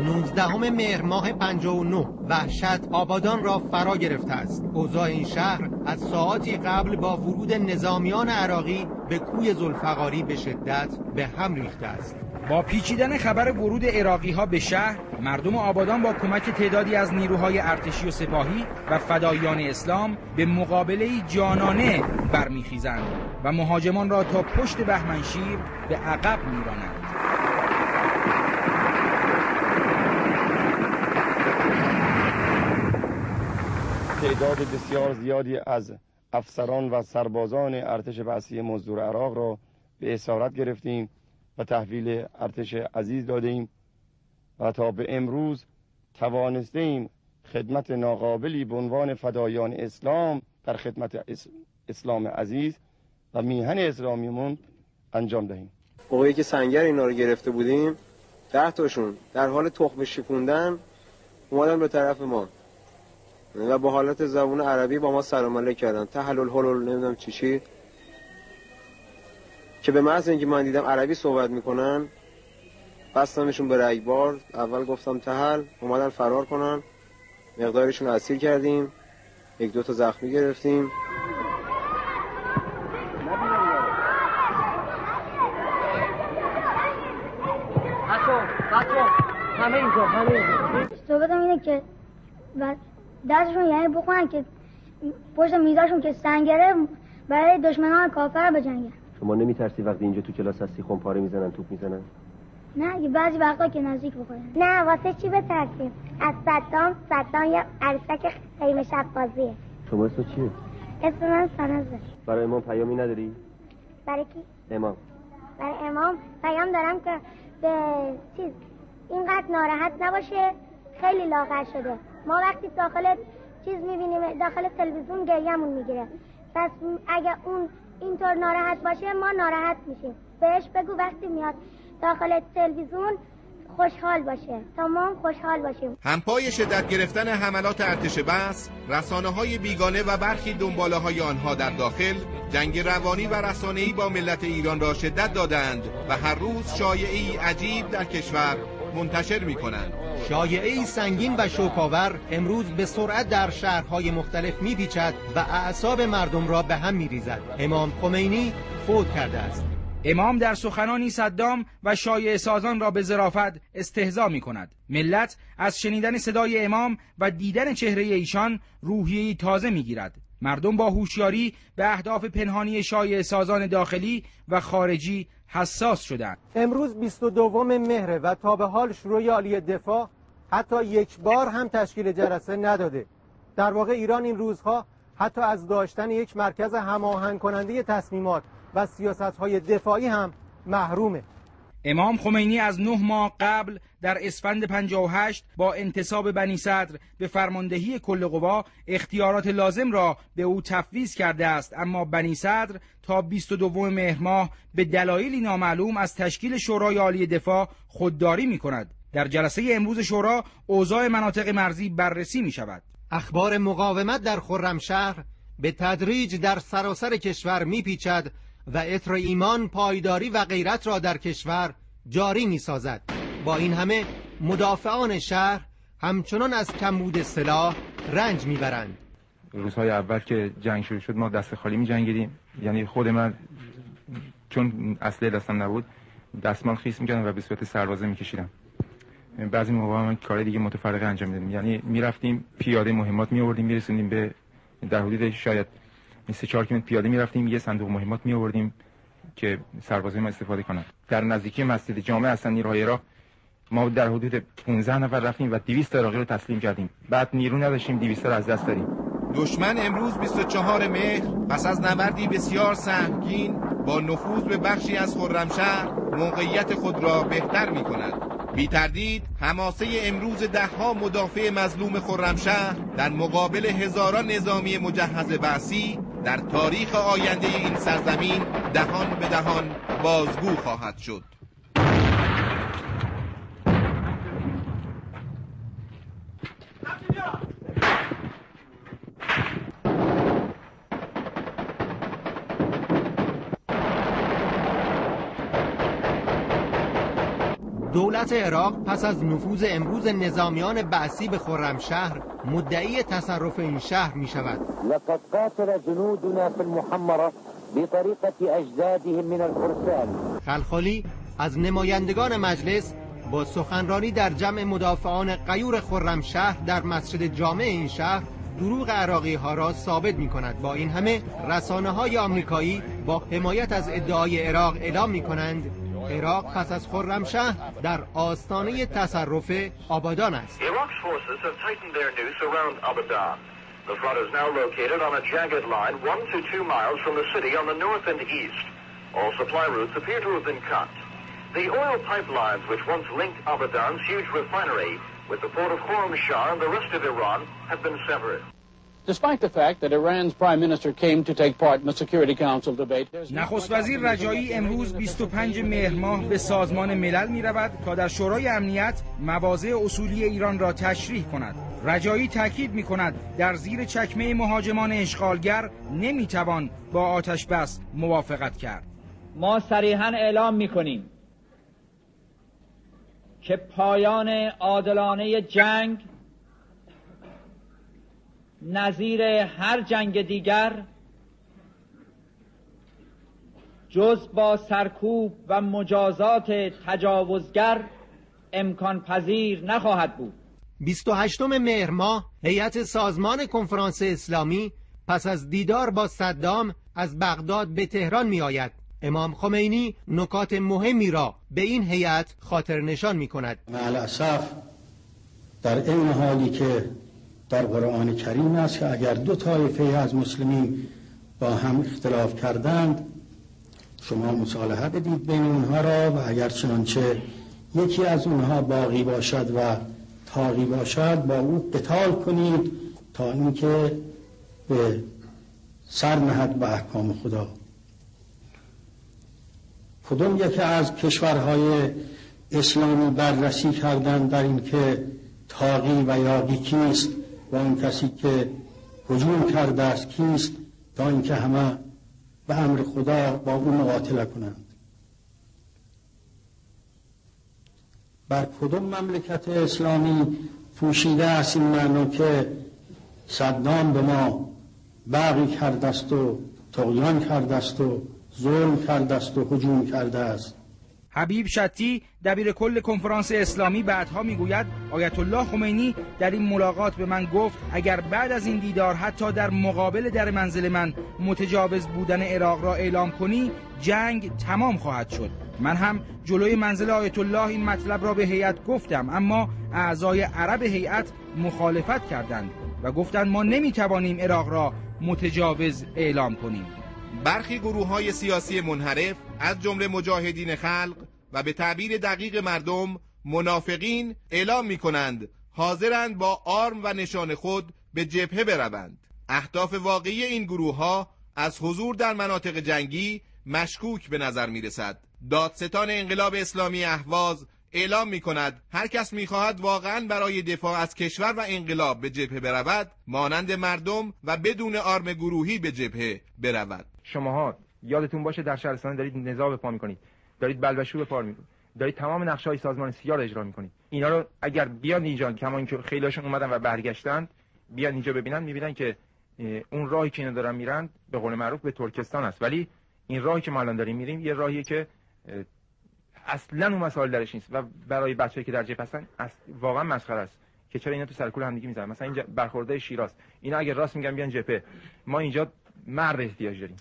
19 مهر ماه 59 وحشت آبادان را فرا گرفته است. اوضاع این شهر از ساعاتی قبل با ورود نظامیان عراقی به کوی زلفقاری به شدت به هم ریخته است. با پیچیدن خبر ورود عراقی ها به شهر مردم آبادان با کمک تعدادی از نیروهای ارتشی و سپاهی و فدایان اسلام به مقابله جانانه برمیخیزند و مهاجمان را تا پشت بهمنشیر به عقب میرانند. تعداد بسیار زیادی از افسران و سربازان ارتش بعثی مزدور عراق را به اسارت گرفتیم و تحویل ارتش عزیز دادیم و تا به امروز توانستیم خدمت ناقابلی به عنوان فدایان اسلام در خدمت اسلام عزیز و میهن اسلامیمون انجام دهیم. موقعی که سنگر اینا رو گرفته بودیم ده تاشون در حال تخم شکوندن اومدن به طرف ما. و با حالت زبون عربی با ما سلام کردن. تحلل حلول نمی‌دونم چی چی. که به محض اینکه من دیدم عربی صحبت می‌کنن بستمشون به رگبار اول گفتم تحل اومدن فرار کنن. مقدارشون اسیر کردیم. یک دو تا زخمی گرفتیم. همه اینجا همه اینجا. اینه که دستشون یعنی بخونن که پشت میزاشون که سنگره برای دشمنان کافر بجنگن. شما نمیترسی وقتی اینجا تو کلاس هستی پاره می‌زنن توپ می‌زنن؟ نه بعضی وقتا که نزدیک بخورن. نه واسه چی بترسیم؟ از صدام صدام یه عرصک خیمه شب بازیه. شما اسم چیه؟ اسم من سانازه. برای امام پیامی نداری؟ برای کی؟ امام. برای امام؟ پیام دارم که به چیز اینقدر ناراحت نباشه خیلی لاغر شده. ما وقتی داخل چیز می‌بینیم داخل تلویزیون گریهمون می‌گیره. پس اگه اون اینطور ناراحت باشه ما ناراحت میشیم. بهش بگو وقتی میاد داخل تلویزیون خوشحال باشه. تا ما خوشحال باشیم. همپای شدت گرفتن حملات ارتش بس رسانه های بیگانه و برخی دنباله های آنها در داخل جنگ روانی و رسانه‌ای با ملت ایران را شدت دادند و هر روز شایعی عجیب در کشور منتشر می کنند شایعه سنگین و شوکاور امروز به سرعت در شهرهای مختلف میپیچد و اعصاب مردم را به هم میریزد. امام خمینی فوت کرده است. امام در سخنانی صدام و شایع سازان را به ظرافت استهزا می کند ملت از شنیدن صدای امام و دیدن چهره ایشان روحیه تازه می گیرد مردم با هوشیاری به اهداف پنهانی شایع سازان داخلی و خارجی حساس شدند. امروز 22 مهره و تا به حال شروع عالی دفاع حتی یک بار هم تشکیل جلسه نداده. در واقع ایران این روزها حتی از داشتن یک مرکز هماهنگ کننده تصمیمات و سیاست های دفاعی هم محرومه. امام خمینی از نه ماه قبل در اسفند 58 با انتصاب بنی صدر به فرماندهی کل قوا اختیارات لازم را به او تفویض کرده است. اما بنی صدر تا 22 مهر ماه به دلایلی نامعلوم از تشکیل شورای عالی دفاع خودداری می کند. در جلسه امروز شورا اوضاع مناطق مرزی بررسی می شود. اخبار مقاومت در خرمشهر به تدریج در سراسر کشور میپیچد و اطر ایمان پایداری و غیرت را در کشور جاری می سازد با این همه مدافعان شهر همچنان از کمبود سلاح رنج می‌برند. روزهای اول که جنگ شروع شد ما دست خالی می جنگیدیم یعنی خود من چون اصله دستم نبود دستمال خیس می‌کردم و به صورت سربازه میکشیدم. بعضی موقع هم کار دیگه متفرقه انجام می‌دادیم. یعنی می‌رفتیم پیاده مهمات میآوردیم میرسوندیم به در حدود شاید سه چهار کیلومتر پیاده می‌رفتیم یه صندوق مهمات می آوردیم که سربازای ما استفاده کنن. در نزدیکی مسجد جامع هستن نیروهای را ما در حدود 15 نفر رفتیم و 200 عراقی رو تسلیم کردیم. بعد نیرو نداشتیم 200 رو از دست دادیم. دشمن امروز 24 مهر پس از نبردی بسیار سهمگین با نفوذ به بخشی از خرمشهر موقعیت خود را بهتر می کند بی تردید هماسه امروز دهها مدافع مظلوم خرمشهر در مقابل هزاران نظامی مجهز بعثی در تاریخ آینده این سرزمین دهان به دهان بازگو خواهد شد. دولت عراق پس از نفوذ امروز نظامیان بعثی به خرمشهر مدعی تصرف این شهر می شود لقد قاتل جنودنا في المحمرة بطريقة أجدادهم من الفرسان. خلخالی از نمایندگان مجلس با سخنرانی در جمع مدافعان قیور خرمشهر در مسجد جامع این شهر دروغ عراقی ها را ثابت می کند با این همه رسانه های آمریکایی با حمایت از ادعای عراق اعلام می کنند عراق پس از خرمشهر در آستانه تصرف آبادان است Iraq's forces have tightened their noose around Abadan. The front is now located on a jagged line one to two miles from the city on the north and east. All supply routes appear to have been cut. The oil pipelines which once linked Abadan's huge refinery with the port of Khorramshahr and the rest of Iran have been severed. Despite the fact that Iran's prime minister came to take part in the Security Council debate, نخست وزیر رجایی امروز 25 مهر ماه به سازمان ملل می رود تا در شورای امنیت مواضع اصولی ایران را تشریح کند. رجایی تاکید می کند در زیر چکمه مهاجمان اشغالگر نمی توان با آتش بس موافقت کرد. ما صریحا اعلام می کنیم که پایان عادلانه جنگ نظیر هر جنگ دیگر جز با سرکوب و مجازات تجاوزگر امکان پذیر نخواهد بود. 28 مهر ماه هیئت سازمان کنفرانس اسلامی پس از دیدار با صدام از بغداد به تهران می آید امام خمینی نکات مهمی را به این هیئت خاطر نشان می کند در این حالی که در قرآن کریم است که اگر دو طایفه از مسلمین با هم اختلاف کردند شما مصالحه بدید بین اونها را و اگر چنانچه یکی از اونها باقی باشد و تاقی باشد با او قتال کنید تا اینکه به سر نهد به احکام خدا. کدوم یکی از کشورهای اسلامی بررسی کردن در اینکه تاقی و یاقی کیست؟ و اون کسی که هجوم کرده است کیست؟ تا اینکه همه به امر خدا با او مقاتله کنند. بر کدوم مملکت اسلامی پوشیده است این معنا که صدام به ما بغی کرده است و تغیان کرده است و ظلم کرده است و هجوم کرده است؟ حبیب شتی دبیر کل کنفرانس اسلامی بعدها می‌گوید آیت الله خمینی در این ملاقات به من گفت اگر بعد از این دیدار حتی در مقابل در منزل من متجاوز بودن عراق را اعلام کنی جنگ تمام خواهد شد. من هم جلوی منزل آیت الله این مطلب را به هیئت گفتم اما اعضای عرب هیئت مخالفت کردند و گفتند ما نمی‌توانیم عراق را متجاوز اعلام کنیم. برخی گروه های سیاسی منحرف از جمله مجاهدین خلق و به تعبیر دقیق مردم منافقین اعلام می کنند حاضرند با آرم و نشان خود به جبهه بروند. اهداف واقعی این گروه ها از حضور در مناطق جنگی مشکوک به نظر می رسد دادستان انقلاب اسلامی اهواز اعلام می کند هر کس می خواهد واقعا برای دفاع از کشور و انقلاب به جبهه برود مانند مردم و بدون آرم گروهی به جبهه برود. شماها یادتون باشه در شهرستان دارید نزاع به پا می‌کنید دارید بلبشو به پا می‌کنید دارید تمام نقشه های سازمان سیار اجرا می‌کنید. اینا رو اگر بیان اینجا کما اینکه خیلیشون اومدن و برگشتن بیان اینجا ببینن می‌بینن که اون راهی که اینا دارن میرن به قول معروف به ترکستان است. ولی این راهی که ما الان داریم میریم یه راهیه که اصلا اون مسائل درش نیست. و برای بچه‌ای که در جبهه هستن واقعا مسخره است که چرا اینا تو سرکول همدیگه می‌زنن. مثلا اینجا برخورده شیراز. اینا اگه راست میگن بیان جبهه ما اینجا مرد احتیاج داریم.